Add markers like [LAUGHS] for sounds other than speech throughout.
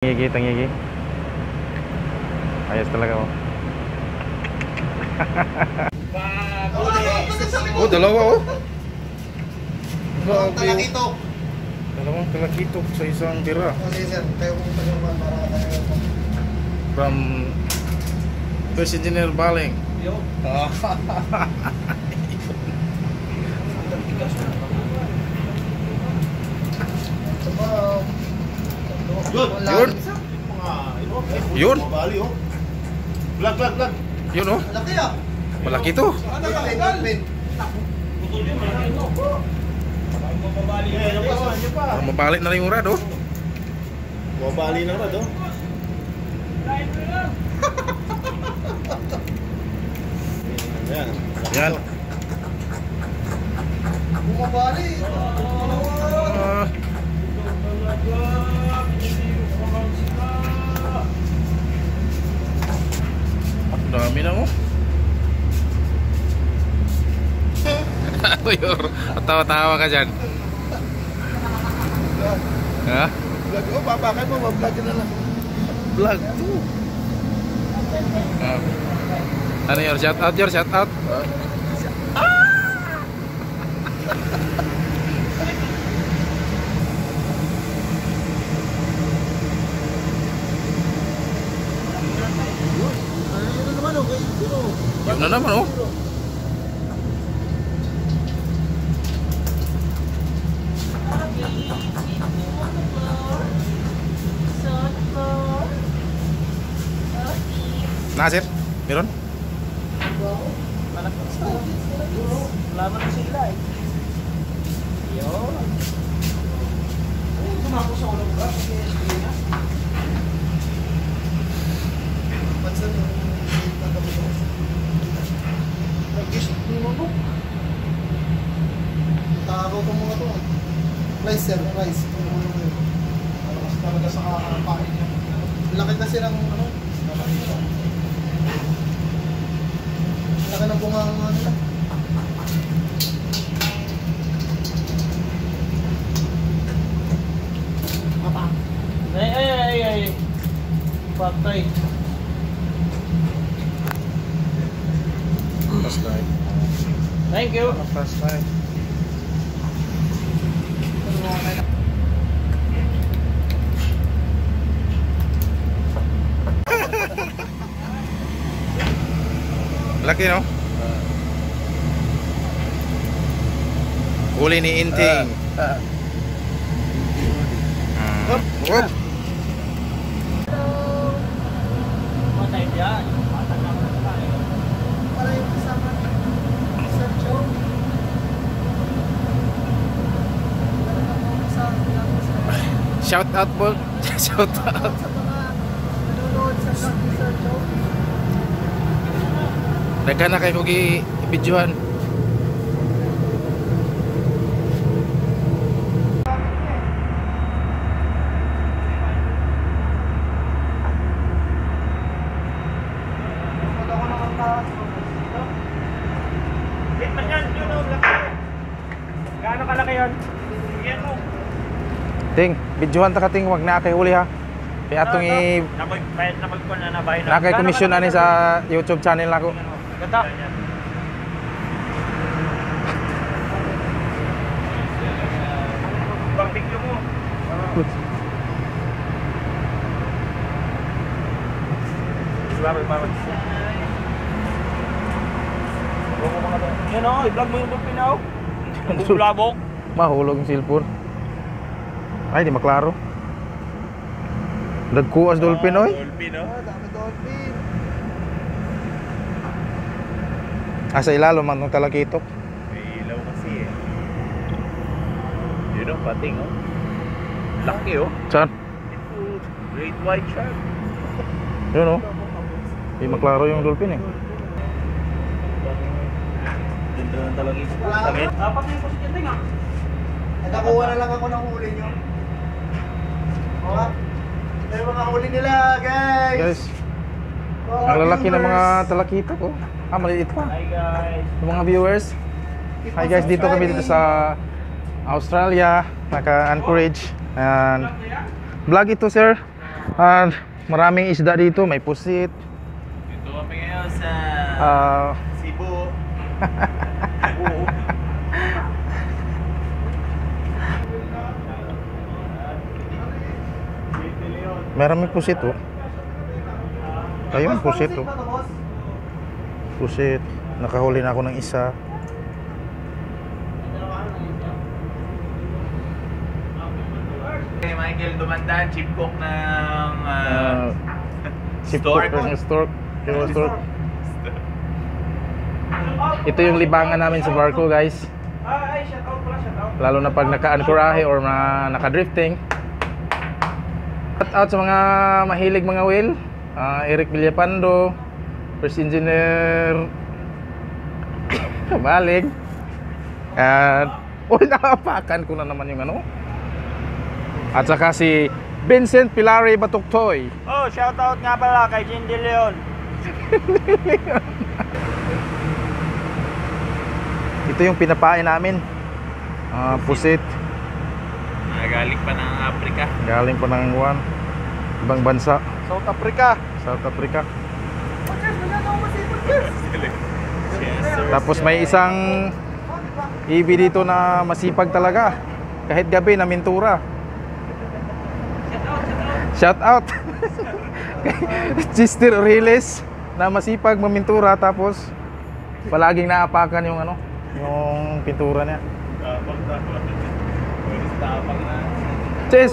Ngigi, tangigi. Ayos talaga oh. oh, dalawa oh. Oh. Talakitok. Dalawang talakitok sa isang tira. Sir, tayo para. From First Engineer Baling. Yo. [LAUGHS] Yun. Yun. Yun. Bali oh. Vlog, vlog, vlog. Yun oh. Laki ah. Malaki to. Ano ka kay Dolphin? Parang mabalik na rin yung rad oh. Bumabali na ba do? Ayan. Yan. Bumabali. Uy, tawa-tawa ka dyan. Ha? Vlog oh, papakan mo, mag-vlog na lang. Vlog to. Ah. Ano your shout out? Your shout out? Yun na naman oh. Nasir, meron? Laman na sila eh. Yun. Sumako sa ulo ba? Kasi niya. Pansan yung nagkabot Nag-gish mo mo. Taro ko mga to. Rice sir, rice. Mas talaga sa kakapain niya. Laki kasi ng ano ng bunga ng ano nila. Apa? Ay, ay, ay, ay. Patay. Last night. Thank you. Last night. Laki no? Huli ni Inting. Hmm. Whoop. Patay dyan. Patay na patay. Para yung kasama Sir Joe. Shout out po. [LAUGHS] Shout out. Nagka na kayo kung i-videohan. Pag ako naman taas. Wait man yan. Yun o, laki. Gaano kalaki yun? Yan mo. Ting, videohan ta ka ting wag na kay huli ha. Kaya atong i Nakoy, ko na kay commission ani sa YouTube channel nako. Ganda. Barbecue mo. Salamat, salamat. Yan o, i-vlog mo yung dupin o. Bubulabok. [LAUGHS] Mahulog yung cellphone. Ay, di maklaro. Nagkuas dolphin oy. Dolphin o. Ah, dami dolphin. Asa ilalo man tong talakitok. May ilaw kasi eh. Yun o, pating o. Laki o. Saan? Great white shark. Yun oh. Di maklaro yung dolphin eh. Ganda ng talagin. Wala ka Tangin. Dapat yung position ting ah. Nakakuha na lang ako ng huli nyo. Nga. Ito yung mga huli nila, guys. Guys, Mga ang lalaki ng mga viewers. talakitok oh. Ah, maliit pa. Hi guys. Yung mga viewers. Keep Hi guys, dito kami dito sa Australia, naka Anchorage. And vlog ito sir. At maraming isda dito, may pusit. Dito kami ngayon sa Ah, Cebu. [LAUGHS] Cebu. Maraming pusit oh. Ayun, pusit oh. Pusit. Nakahuli na ako ng isa. Kay Michael Dumandan, chief cook ng uh, Uh, Sip Stork. ng stork. Kilo stork. Ito yung libangan namin sa barko guys. Ah. Lalo na pag naka-anchorahe or mga naka-drifting. Shout out sa mga mahilig mga whale. Ah, Eric Villapando, First Engineer [COUGHS] Balik. At [LAUGHS] Uy, nakapakan ko na naman yung ano. At saka si Vincent Pilari Batuktoy. Oh, shout out nga pala kay Jin De Leon. Ito yung pinapain namin. Ah, pusit. Nagaling pa ng Africa. Galing pa ng one. Ibang bansa. South Africa. South Africa. Tapos may isang EV dito na masipag talaga. Kahit gabi na mintura. Shout out. Chister [LAUGHS] Riles na masipag mamintura tapos palaging naapakan yung ano, yung pintura niya. Ches,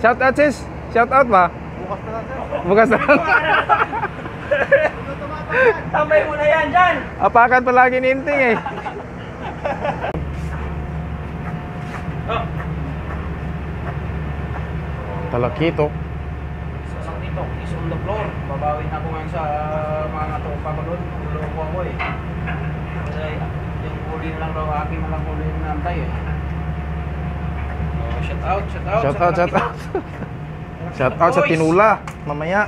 shout out Ches. Shout out ba? Bukas na natin. Bukas na. Tambay mo na yan dyan! Apakan palagi ni Inting eh. Oh, Talakito. dito, is on the floor. Babawin ako ngayon sa mga tropa ko doon. Luloko ako eh. Kasi yung huli na lang daw, aking na lang huli na nantay eh. Shout out, shout out. Shout out, shout out. Shout out sa. Tinula. Mamaya.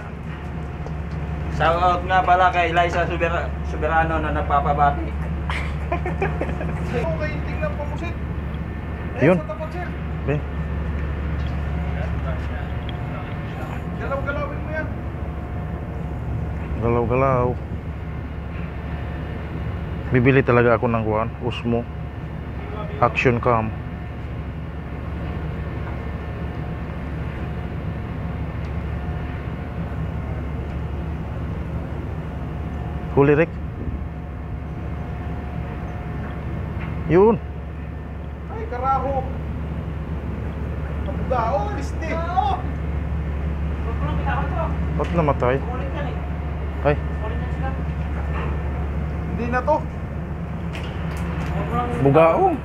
Shout out nga pala kay Liza Subera, Soberano na nagpapabati. [LAUGHS] Okay, tingnan pa mo, sir. Yun. sa tapat, sir. Be. Galaw-galawin mo yan. Galaw-galaw. Bibili talaga ako ng kuan, Usmo. Action cam. Huli Rick. Yun. Ay, karaho. Kabugao, listi. Ba't namatay? Ay, Hindi na to. bugao.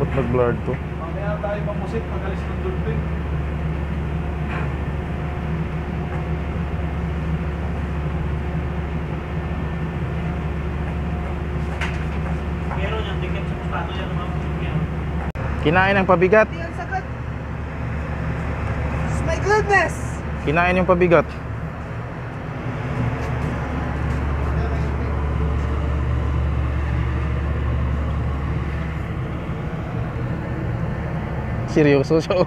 Ba't nag-blurred to? Mamaya tayo mamusit, magalis ng dulpin. Meron yung ticket sa pustato yan mga meron. Kinain ang pabigat. My goodness! Kinain yung pabigat. Seryoso siya. [LAUGHS]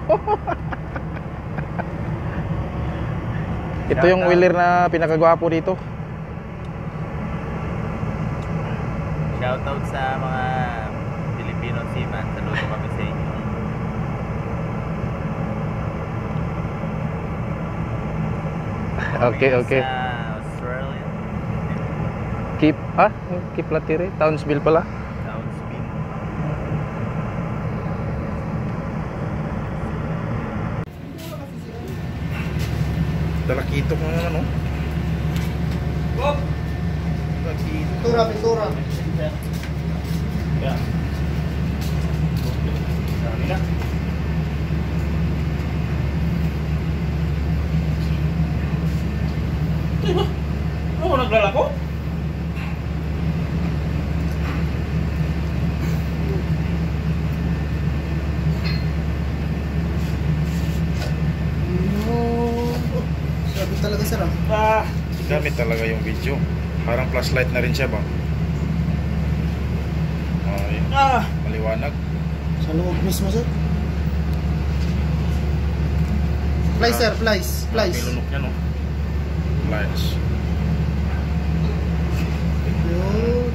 Ito yung wheeler na pinakagwapo dito. Shout out sa mga Okay, Kami okay. Sa Australia. Keep, ah? Keep Latire? Townsville pala. Townsville. Talakito ko naman, no? Pintura, pintura. Yeah. Dami na. Sir. ah. Ah, Gamit talaga yung video. Parang flashlight na rin siya ba? Ay, ah. maliwanag. Sa loob mismo, sir. Flies, sir. Flies. Flies. May lunok yan, oh. Flies. Yun.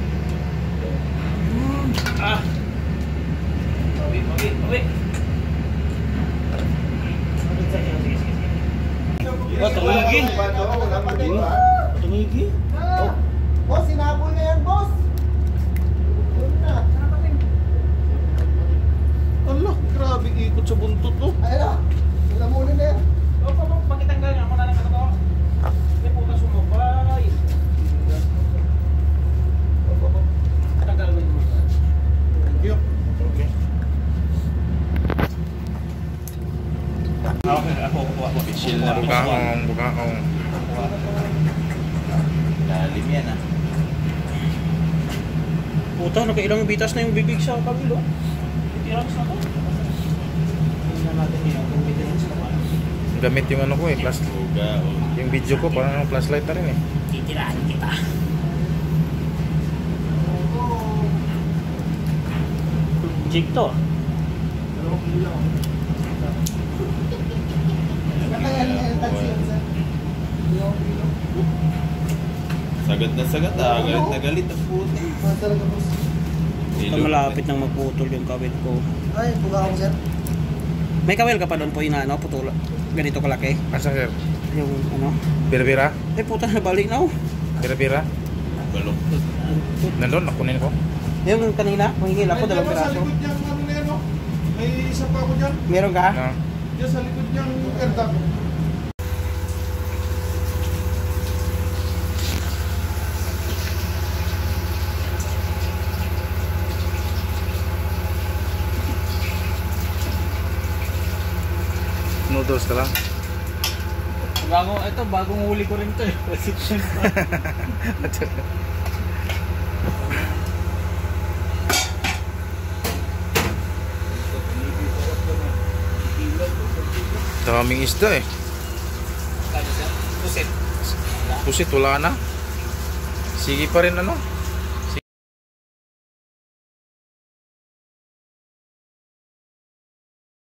Ah! Bawi, bawi, bawi. Oh, tumigi. Tumigi. Oh. Boss, sinabol na yan, boss. Yun na. Allah, grabe ikot sa buntot oh. Ayun na. Sinabulin na yan. O, pa, pa, pakitanggal nga muna ng katato. Hindi po na sumabay. Tanggal mo yung mga. Thank you. Okay. Okay, ako, ako, ako. Chill na bukaong, bukaong. Lalim yan ah. Puta, bitas na yung bibig sa kabilo. Itirax na to. Tingnan natin yun, kung bitirax na ba. Gamit yung ano ko eh, plus, oh. yung video ko parang flashlight na rin eh. Titirahan kita. Jig to. Yung. Sagad na sagad ah. Galit na galit ang puto. Boss. malapit nang magputol yung kawil ko. Ay, buka ako, sir. May kawil ka pa doon po yung ano, putol. Ganito kalaki. Asa sir? Yung ano. Bira-bira? Eh puta, nabalik na oh. Bira-bira? Balok. Nandun, nakunin ko. Yung kanina, mahingil ako, dalawang Sa piraso. likod niyang ano. May isa pa ako dyan. Meron ka? Diyan sa likod niyang airtag. Noodles ka lang. Bago, ito, bagong huli ko rin to eh. [LAUGHS] Reception pa. [LAUGHS] Daming isda eh. Pusit. Pusit, wala na. Sige pa rin ano.